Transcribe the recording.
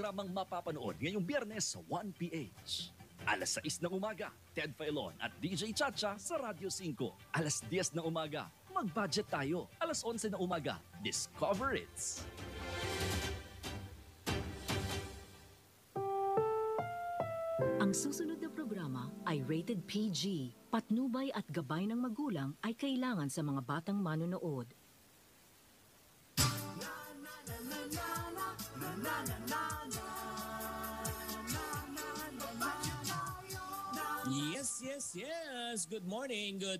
programang mapapanood ngayong biyernes sa 1PH. Alas 6 ng umaga, Ted Filon at DJ Chacha sa Radyo 5. Alas 10 ng umaga, mag-budget tayo. Alas 11 ng umaga, Discover It's. Ang susunod na programa ay rated PG. Patnubay at gabay ng magulang ay kailangan sa mga batang manonood. Yes. Good morning, good